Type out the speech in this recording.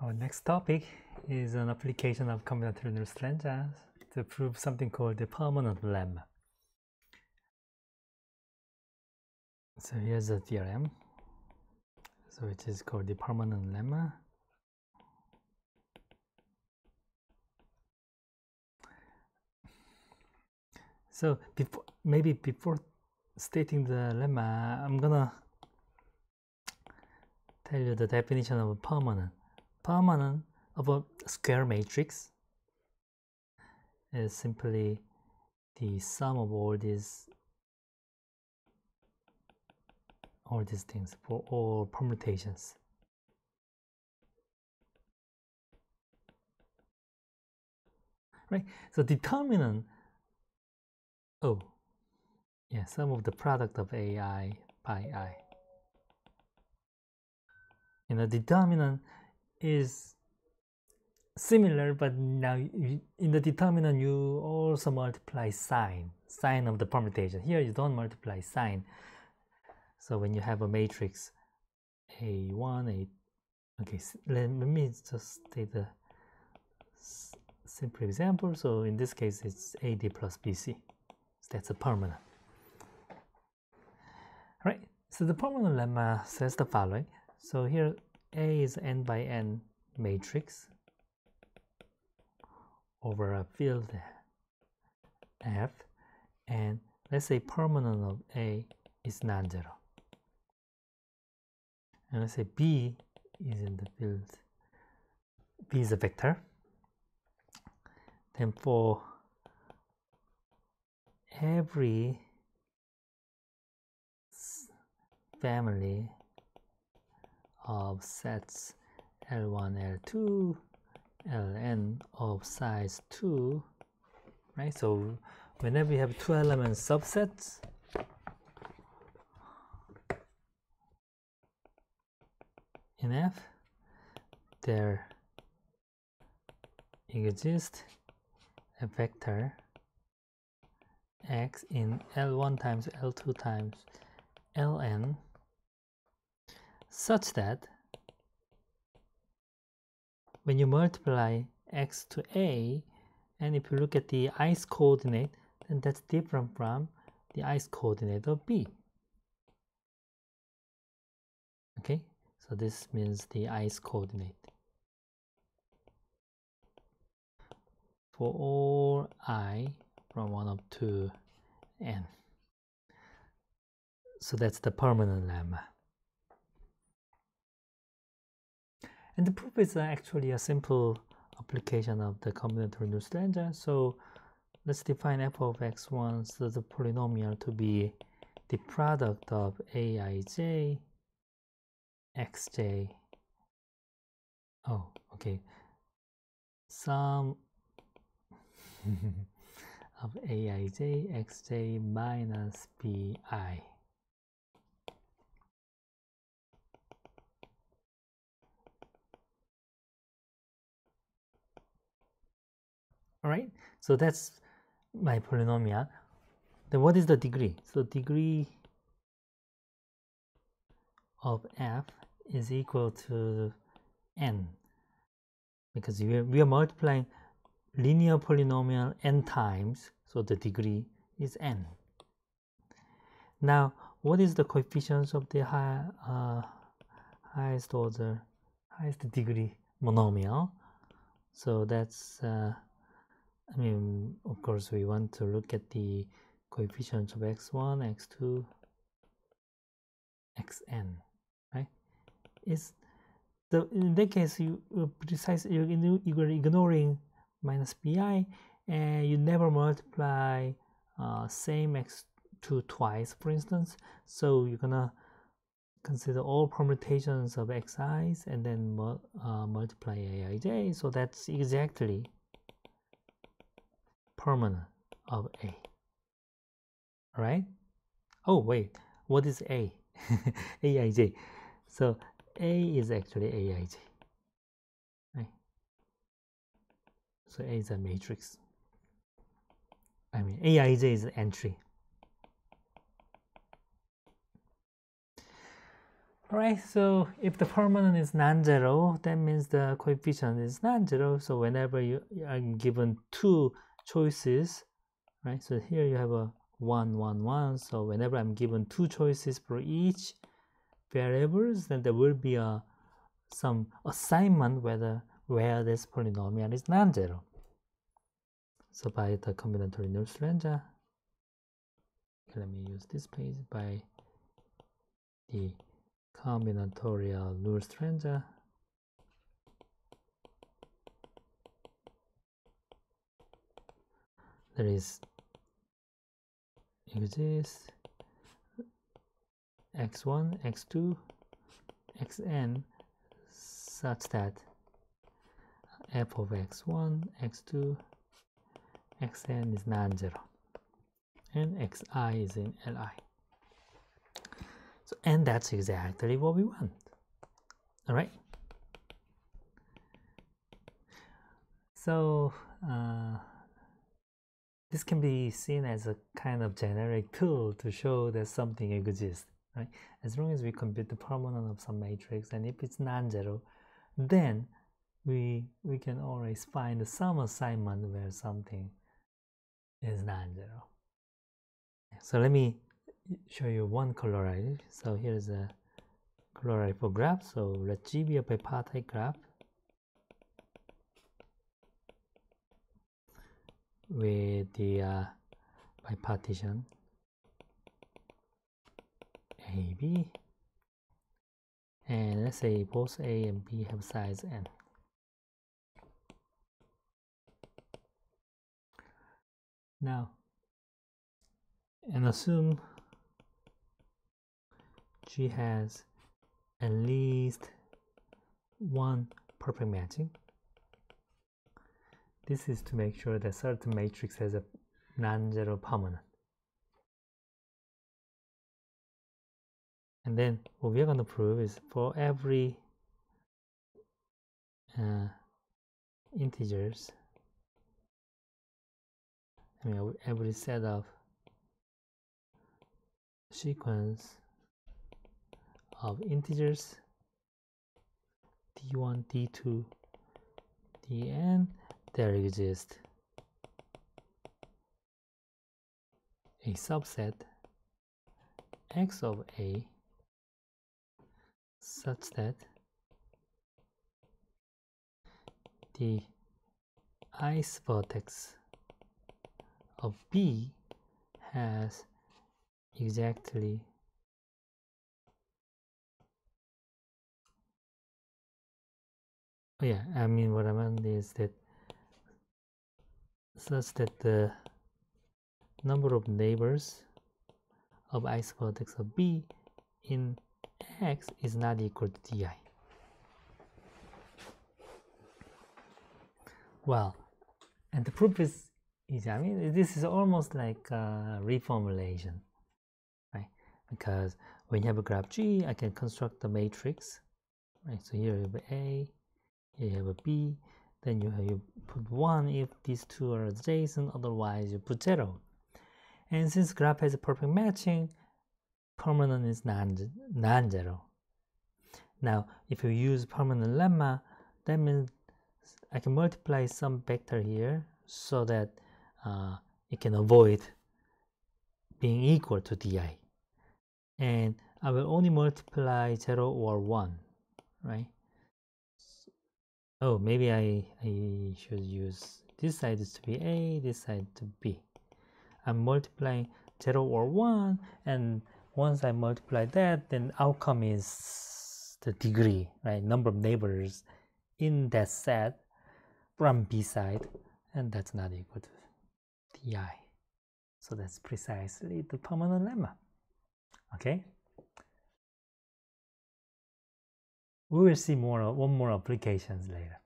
Our next topic is an application of combinatorial Nullstellensatz to prove something called the permanent lemma. So here's the theorem. So it is called the permanent lemma. So before maybe before stating the lemma, I'm gonna tell you the definition of permanent. Permanent of a square matrix is simply the sum of all these all these things for all permutations. Right? So determinant oh yeah, sum of the product of AI by I. You know, determinant is similar, but now in the determinant you also multiply sign, sign of the permutation. Here you don't multiply sign. So when you have a matrix A1, A, okay, let, me just take the simple example. So in this case, it's AD plus BC. So that's a permanent. All right, so the permanent lemma says the following. So here A is an n by n matrix over a field F and let's say permanent of A is non-zero. And let's say B is in the field B is a vector. Then for every family of sets L1, L2, Ln of size 2, right? So whenever you have two element subsets, in F, there exists a vector x in L1 times L2 times Ln such that when you multiply x to a and if you look at the ice coordinate then that's different from the ice coordinate of b. Okay? So this means the ice coordinate. For all i from 1 up to n. So that's the permanent lemma And the proof is uh, actually a simple application of the combinatorial engine. So let's define f of x1 so the polynomial to be the product of aij xj oh okay. Sum of aij xj minus bi all right so that's my polynomial then what is the degree? So degree of f is equal to n. Because we are, we are multiplying linear polynomial n times so the degree is n. Now what is the coefficients of the high, uh, highest order highest degree monomial? So that's uh, I mean, of course, we want to look at the coefficients of x1, x2, xn, right? Is the in that case you precise you're, you're ignoring minus bi, and you never multiply uh, same x2 twice, for instance. So you're gonna consider all permutations of xi's and then uh, multiply aij. So that's exactly permanent of A. Right? Oh, wait, what is A? Aij. So A is actually Aij. Right? So A is a matrix. I mean, Aij is entry. Alright, so if the permanent is non-zero, that means the coefficient is non-zero. So whenever you are given two choices, right? So here you have a 1, 1, 1. So whenever I'm given two choices for each variables, then there will be a some assignment whether where this polynomial is non-zero. So by the combinatorial Nullstellensatz, let me use this page by the combinatorial Nullstellensatz there is exists x1 x2 xn such that f of x1 x2 xn is non-zero and xi is in li so and that's exactly what we want. All right? So uh, this can be seen as a kind of generic tool to show that something exists, right? As long as we compute the permanent of some matrix, and if it's non-zero, then we we can always find some assignment where something is non-zero. So let me show you one corollary. So here's a corollary for graph. So let G be a bipartite graph. With the uh, bipartition A, B and let's say both A and B have size n. Now, and assume G has at least one perfect matching this is to make sure that certain matrix has a non-zero permanent. And then what we're going to prove is for every uh, integers, I mean every set of sequence of integers d1, d2, dn there exists a subset x of a such that the ice vertex of B has exactly oh yeah I mean what I meant is that such that the number of neighbors of vertex of B in X is not equal to Di. Well, and the proof is easy. I mean, this is almost like a reformulation, right? Because when you have a graph G, I can construct the matrix, right? So here you have A, here you have a B, then you, you put 1 if these two are adjacent, otherwise you put 0. And since graph has a perfect matching, permanent is non-zero. Non now, if you use permanent lemma, that means I can multiply some vector here so that uh, it can avoid being equal to di. And I will only multiply 0 or 1, right? Oh maybe I, I should use this side to be A this side to B. I'm multiplying 0 or 1 and once I multiply that then outcome is the degree right? Number of neighbors in that set from B side and that's not equal to DI so that's precisely the permanent lemma okay we will see more one more applications later